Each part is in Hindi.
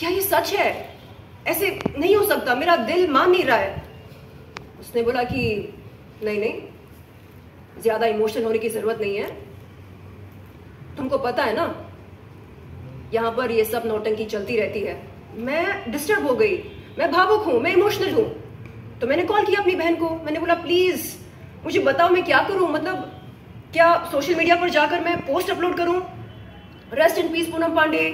क्या ये सच है? ऐसे नहीं हो सकता। मेरा दिल मान नहीं रहा है। उसने बोला कि नहीं नहीं, ज़्यादा इमोशनल होने की ज़रूरत नहीं है। तुमको पता है ना, यहाँ पर ये सब नौटंकी चलती रहती है। मैं डिस्टर्ब हो गई। मैं भावुक हूँ, मैं इमोशनल हूँ। तो मैंने कॉल किया अपनी बहन को। मैंने बोला प्लीज़ मुझे बताओ मैं क्या करूँ? मतलब क्या सोशल मीडिया पर जाकर मैं पोस्ट अपलोड करूँ? Rest in peace Poonam Pandey.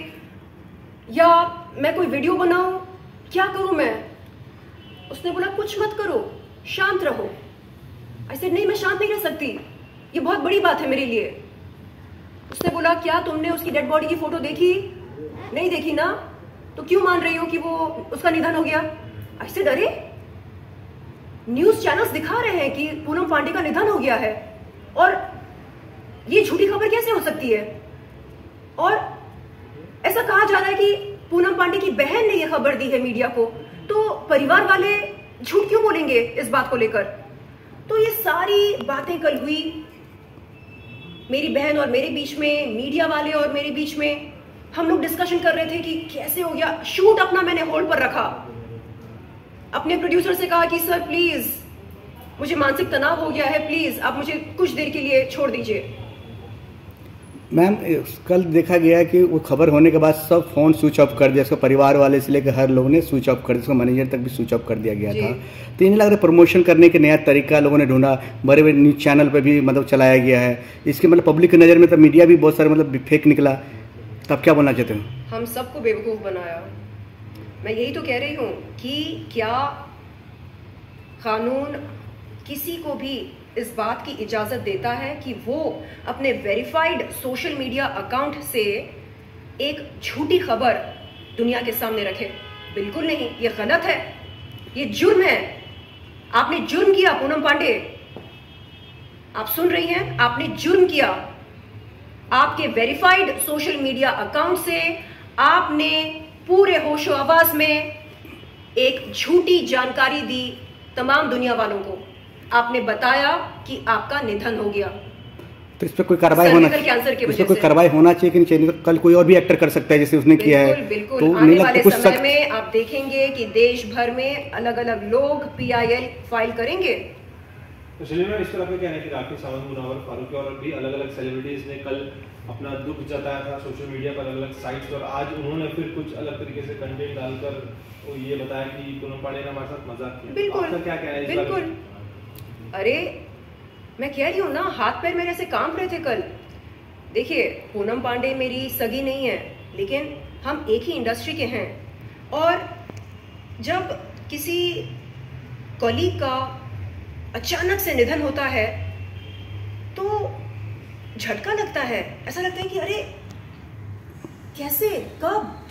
या मैं कोई वीडियो बनाऊँ? क्या करूँ मैं? उसने बोला, कुछ मत करो, शांत रहो। ऐसे नहीं, मैं शांत नहीं रह सकती। ये बहुत बड़ी बात है मेरे लिए। उसने बोला, क्या तुमने उसकी डेड बॉडी की फ़ोटो देखी? नहीं देखी ना। तो क्यों मान रही हो कि वो उसका निधन हो गया? ऐसे डरे न्यूज़ चैनल्स दिखा रहे हैं कि पूनम पांडे का निधन हो गया है। और ये झूठी खबर कैसे हो सकती है? और जा रहा है कि पूनम पांडे की बहन ने यह खबर दी है मीडिया को। तो परिवार वाले झूठ क्यों बोलेंगे इस बात को लेकर? तो ये सारी बातें कल हुई। मेरी बहन और मेरे बीच में, मीडिया वाले और मेरे बीच में हम लोग डिस्कशन कर रहे थे कि कैसे हो गया? शूट अपना मैंने होल्ड पर रखा। अपने प्रोड्यूसर से कहा कि, सर प्लीज़ मुझे मानसिक तनाव हो गया है प्लीज़ आप मुझे कुछ देर के लिए छोड़ दीजिए। मैम कल देखा गया कि वो खबर होने के बाद सब फ़ोन स्विच ऑफ़ कर दिया उसका परिवार वाले से लेकर हर लोगों ने स्विच ऑफ़ कर दिया उसका मैनेजर तक भी स्विच ऑफ़ कर दिया गया था। तो ये नहीं लग रहा प्रमोशन करने के नया तरीका लोगों ने ढूंढा बड़े बड़े न्यूज़ चैनल पर भी मतलब चलाया गया है। इसके मतलब पब्लिक की नज़र में तो मीडिया भी बहुत सारे मतलब फेक निकला। तब क्या बोलना चाहते हैं? हम सबको बेवकूफ़ बनाया। मैं यही तो कह रही हूँ कि क्या कानून किसी को भी इस बात की इजाज़त देता है कि वो अपने वेरीफाइड सोशल मीडिया अकाउंट से एक झूठी खबर दुनिया के सामने रखे। बिल्कुल नहीं, ये गलत है, ये जुर्म है। आपने जुर्म किया, पूनम पांडे। आप सुन रही हैं, आपने जुर्म किया। आपके वेरीफाइड सोशल मीडिया अकाउंट से आपने पूरे होशो आवाज़ में एक झूठी जानकारी दी तमाम दुनिया वालों को। आपने बताया कि आपका निधन हो गया। तो इस पर कोई कार्रवाई होना कैंसर की इस पर कोई कार्रवाई होना चाहिए कि नहीं चाहिए? तो कल कोई और भी एक्टर कर सकता है जैसे उसने किया है। बिल्कुल तो आने वाले कुछ समय में आप देखेंगे कि देश भर में अलग अलग लोग पीआईएल फ़ाइल करेंगे। तो इस तरह का कहना है कि राकेश सावंत मुनावर फारूक और भी अलग अलग सेलिब्रिटीज ने कल अपना दुख जताया था सोशल मीडिया पर अलग अलग साइट्स पर। आज उन्होंने फिर कुछ अलग तरीके से कंटेंट डालकर ये बताया कि पूनम पांडे ने हमारे साथ मज़ाक किया। बिल्कुल क्या क्या है बिल्कुल। अरे, मैं कह रही हूँ ना, हाथ पैर मेरे ऐसे काम रहे थे कल। देखिए, पूनम पांडे मेरी सगी नहीं है, लेकिन हम एक ही इंडस्ट्री के हैं। और जब किसी कलीग का अचानक से निधन होता है तो झटका लगता है। ऐसा लगता है कि, अरे, कैसे? कब?